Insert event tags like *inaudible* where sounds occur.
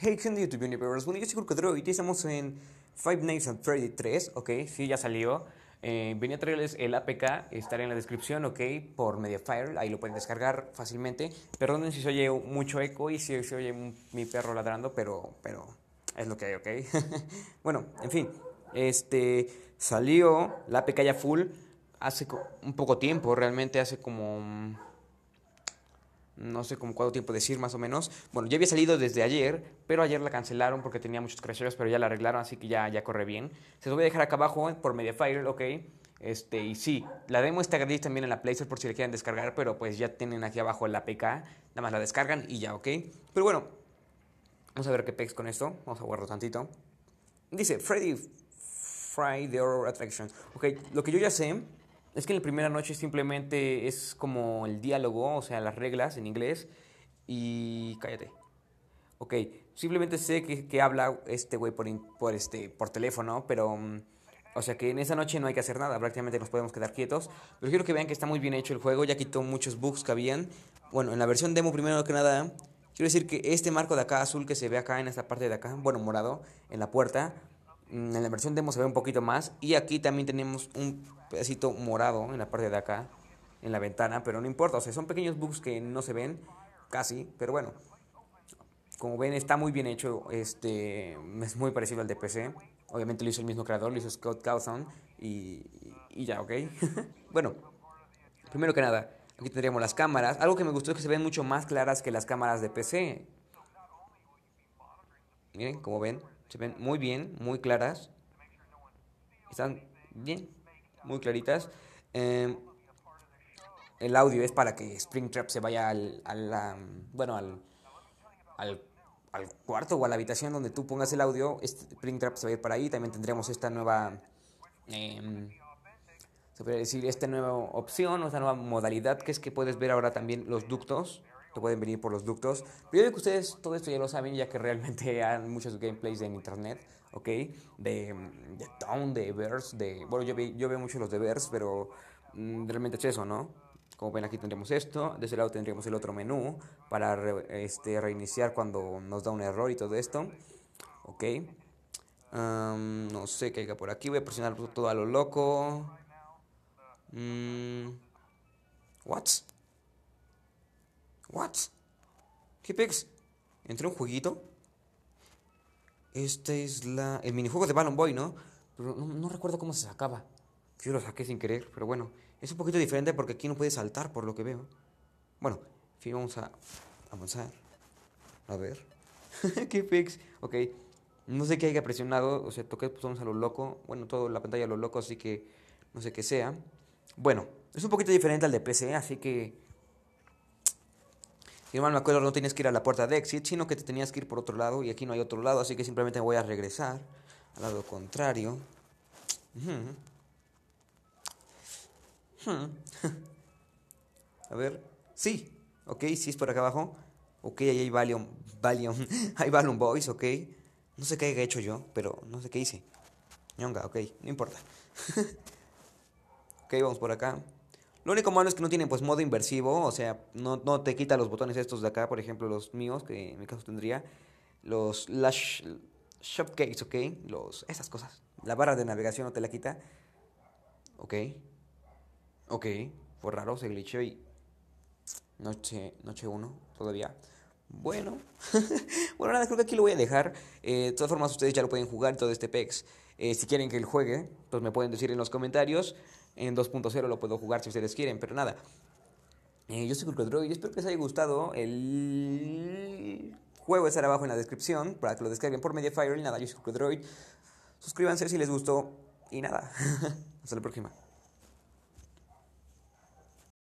Hey, gente de YouTube Universe. Bueno, yo soy Kurkodroid y estamos en Five Nights at Freddy 3, ok, sí, ya salió. Eh, venía a traerles el APK, estará en la descripción, ok, por Mediafire, ahí lo pueden descargar fácilmente. Perdonen si se oye mucho eco y si se oye mi perro ladrando, pero, pero es lo que hay, ok. *laughs* bueno, en fin, este, salió la APK ya full hace un poco tiempo, realmente hace como no sé como cuánto tiempo decir más o menos. Bueno, ya había salido desde ayer, pero ayer la cancelaron porque tenía muchos crasheos, pero ya la arreglaron, así que ya, ya corre bien. Se los voy a dejar acá abajo por Mediafire, ok. Este, y sí, la demo está gratis también en la Play Store por si le quieren descargar, pero pues ya tienen aquí abajo el APK, nada más la descargan y ya, ok. Pero bueno, vamos a ver qué pex con esto, vamos a guardarlo tantito. Dice, Freddy Fry the Horror Attraction. Ok, lo que yo ya sé es que en la primera noche simplemente es como el diálogo, o sea, las reglas en inglés. Y cállate. Ok, simplemente sé que, habla este güey por, por, este, por teléfono, pero... Mm, o sea que en esa noche no hay que hacer nada, prácticamente nos podemos quedar quietos. Pero quiero que vean que está muy bien hecho el juego, ya quitó muchos bugs que habían. Bueno, en la versión demo primero que nada, quiero decir que este marco de acá azul que se ve acá en esta parte de acá, bueno, morado, en la puerta, en la versión demo se ve un poquito más. Y aquí también tenemos un pedacito morado en la parte de acá, en la ventana, pero no importa, o sea, son pequeños bugs que no se ven casi, pero bueno, como ven está muy bien hecho, este es muy parecido al de PC, obviamente lo hizo el mismo creador, lo hizo Scott Cawthon y, y ya, ¿ok? *laughs* bueno, primero que nada, aquí tendríamos las cámaras, algo que me gustó es que se ven mucho más claras que las cámaras de PC. Miren, como ven, se ven muy bien, muy claras. Están bien, muy claritas. Em, el audio es para que Springtrap se vaya al, bueno, al, al, cuarto o a la habitación donde tú pongas el audio. Springtrap se va a ir para ahí. También tendremos esta nueva, eh, se puede decir, esta nueva opción, esta nueva modalidad que es que puedes ver ahora también los ductos. Te pueden venir por los ductos. Pero yo creo que ustedes todo esto ya lo saben, ya que realmente *laughs* hay muchos gameplays en internet. ¿ok? De, de Town, de Verse, de... Bueno, yo, yo veo mucho los de Verse, pero mm, realmente es eso, ¿no? Como ven aquí tendremos esto, de ese lado tendríamos el otro menú para este, reiniciar cuando nos da un error y todo esto, ¿ok? no sé qué haya por aquí, voy a presionar todo a lo loco. Mm, what? What? ¿Qué pex? ¿Entré un jueguito? Este es la, el minijuego de Balloon Boy, ¿no? Pero no, recuerdo cómo se sacaba. Yo lo saqué sin querer, pero bueno. Es un poquito diferente porque aquí no puede saltar, por lo que veo. Bueno, fin, vamos a avanzar. A ver. *laughs* ¿Qué fix? Ok. No sé qué haya presionado. O sea, toqué, vamos a lo loco. Bueno, toda la pantalla a lo loco, así que no sé qué sea. Bueno, es un poquito diferente al de PC, así que y mal me acuerdo, no tenías que ir a la puerta de exit, sino que te tenías que ir por otro lado y aquí no hay otro lado, así que simplemente voy a regresar al lado contrario. *laughs* a ver, sí, ok, sí es por acá abajo. Ok, ahí hay Valium, Valium, *laughs* hay Valium Boys, ok. No sé qué haya hecho yo, pero no sé qué hice. Ñonga, ok, no importa. *laughs* ok, vamos por acá. Lo único malo es que no tiene pues modo inversivo, o sea, no, no te quita los botones estos de acá, por ejemplo, los míos, que en mi caso tendría. Los Lash Shopcase, ¿ok? Los, esas cosas. La barra de navegación no te la quita. Ok. Ok. Fue raro, se glitchó y... Noche, noche 1, todavía. Bueno. *laughs* bueno, nada, creo que aquí lo voy a dejar. Eh, de todas formas, ustedes ya lo pueden jugar todo este PEX. Eh, si quieren que él juegue, pues me pueden decir en los comentarios. En 2.0 lo puedo jugar si ustedes quieren, pero nada. Eh, yo soy Droid y espero que les haya gustado. El juego estará abajo en la descripción para que lo descarguen por Mediafire. Y nada, yo soy Droid. Suscríbanse si les gustó. Y nada, *laughs* hasta la próxima.